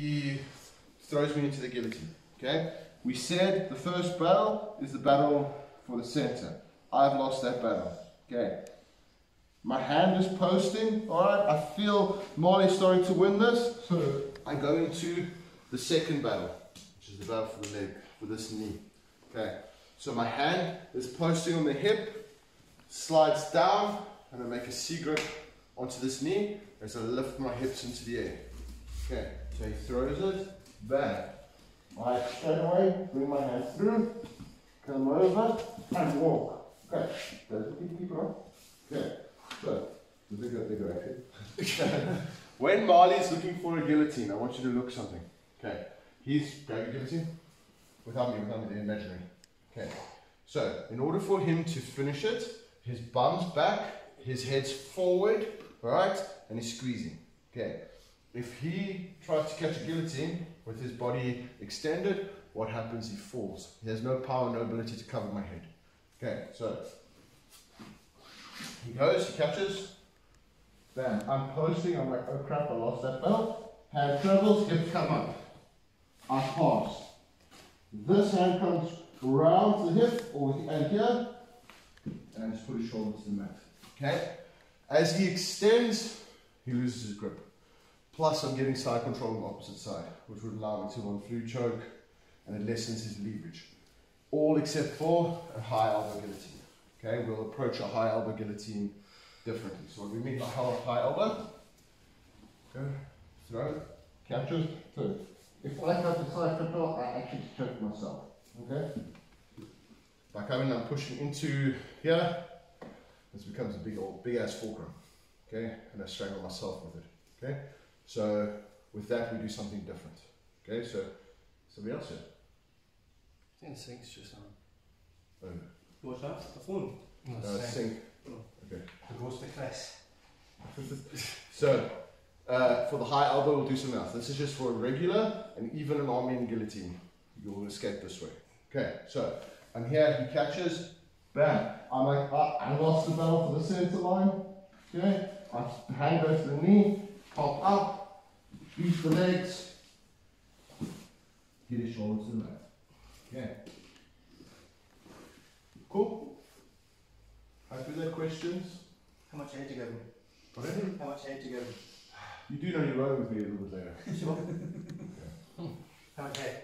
he throws me into the guillotine. Okay? We said the first battle is the battle for the center. I've lost that battle. Okay? My hand is posting. Alright, I feel Marley's starting to win this. So I go into the second battle, which is the battle for the leg, for this knee. Okay? So my hand is posting on the hip, slides down, and I make a C grip onto this knee as I lift my hips into the air. Okay, so he throws it, back. I straight away bring my hand through, come over, and walk. Okay, doesn't keep, keep on. Okay, so, they go actually. when Marley's looking for a guillotine, I want you to look something. Okay, he's grabbing a guillotine without me, without me, the imaginary. Okay, so in order for him to finish it, his bum's back, his head's forward, right, and he's squeezing. Okay, if he tries to catch a guillotine with his body extended, what happens? He falls. He has no power, no ability to cover my head. Okay, so he goes, he catches, bam, I'm posting, I'm like, oh crap, I lost that belt. Hand travels, hips come up. I pass. This hand comes round the hip or and here, and just put his shoulders to the mat. Okay? As he extends, he loses his grip. Plus, I'm getting side control on the opposite side, which would allow me to run through choke, and it lessens his leverage. All except for a high elbow guillotine. Okay, we'll approach a high elbow guillotine differently. So what we mean by high elbow? Go, throw, capture, throw. If I have the side control, I actually choke myself. Okay? By coming, I'm pushing into here. This becomes a big old, big ass fulcrum. Okay? And I strangle myself with it. Okay? So with that, we do something different. Okay? So somebody else here. I think the sink's just on. Oh, What's that? The phone? No, uh, sink. Okay. The ghost of Chris. So, uh, for the high elbow, we'll do something else. This is just for a regular and even an Armenian guillotine. You'll escape this way. Okay, so I'm here, he catches, bam. I'm like, ah, I lost the battle for the center line. Okay, I hand goes to the knee, pop up, beat the legs, hit his shoulders to the mat. Okay. Cool? Happy with that questions? How much head you give him? Pardon? How much head you give him? You do know you're rolling with me a little bit later. Sure. How much head?